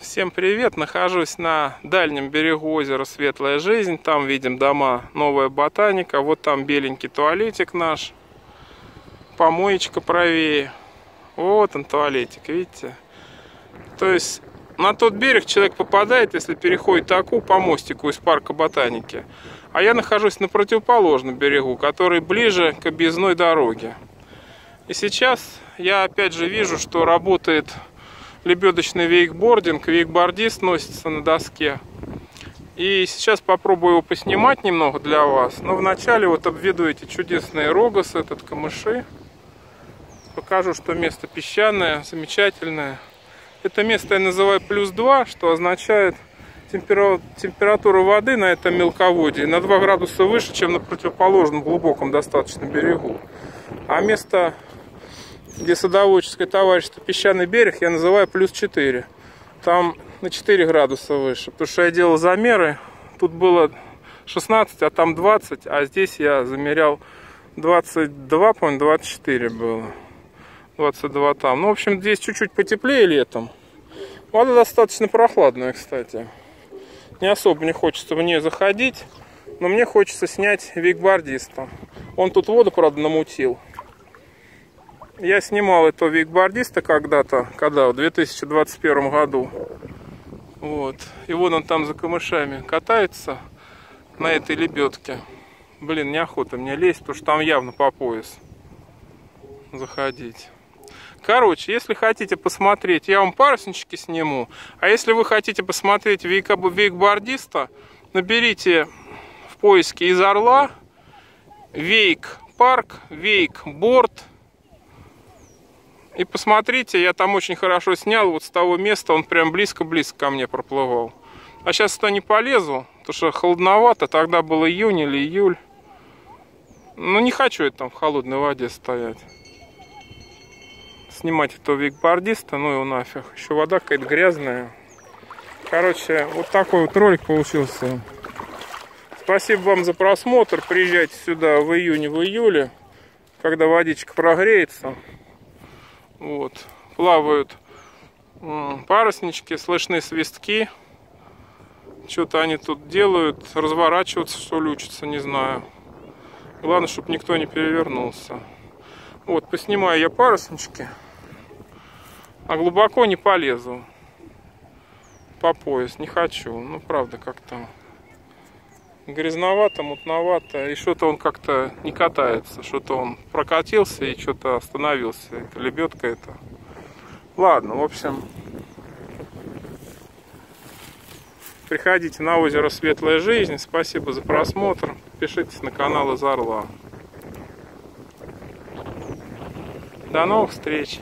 Всем привет! Нахожусь на дальнем берегу озера Светлая Жизнь. Там видим дома Новая Ботаника. Вот там беленький туалетик наш. Помоечка правее. Вот он туалетик, видите? То есть на тот берег человек попадает, если переходит таку по мостику из парка Ботаники. А я нахожусь на противоположном берегу, который ближе к объездной дороге. И сейчас я опять же вижу, что работает лебедочный вейкбординг. Вейкбордист носится на доске. И сейчас попробую его поснимать немного для вас. Но вначале вот обведу эти чудесные рогосы, этот камыши. Покажу, что место песчаное, замечательное. Это место я называю плюс 2, что означает температура воды на этом мелководье на 2 градуса выше, чем на противоположном глубоком достаточно берегу. А место где садоводческое товарищество «Песчаный берег» я называю плюс 4. Там на 4 градуса выше. Потому что я делал замеры. Тут было 16, а там 20. А здесь я замерял 22, по-моему, 24 было. 22 там. Ну, в общем, здесь чуть-чуть потеплее летом. Вода достаточно прохладная, кстати. Не особо не хочется в нее заходить. Но мне хочется снять викбордиста. Он тут воду, правда, намутил. Я снимал этого викбордиста когда-то, когда, в 2021 году. Вот. И вон он там за камышами катается на этой лебедке. Блин, неохота мне лезть, потому что там явно по пояс заходить. Короче, если хотите посмотреть, я вам паруснички сниму. А если вы хотите посмотреть вейкбордиста, наберите в поиске из Орла вейк парк, вейк борд и посмотрите, я там очень хорошо снял, вот с того места он прям близко-близко ко мне проплывал. А сейчас туда не полезу, потому что холодновато, тогда был июнь или июль. Ну не хочу я там в холодной воде стоять. Снимать этого викбордиста, ну его нафиг. Еще вода какая-то грязная. Короче, вот такой вот ролик получился. Спасибо вам за просмотр. Приезжайте сюда в июне, в июле, когда водичка прогреется. Вот. Плавают паруснички, слышны свистки. Что-то они тут делают, разворачиваться, что ли, учатся, не знаю. Главное, чтобы никто не перевернулся. Вот, поснимаю я паруснички. А глубоко не полезу. По пояс, не хочу. Ну, правда, как-то грязновато, мутновато, и что-то он как-то не катается, что-то он прокатился и что-то остановился. Это лебедка это. Ладно, в общем, приходите на озеро Светлая Жизнь. Спасибо за просмотр. Пишитесь на канал из Орла. До новых встреч!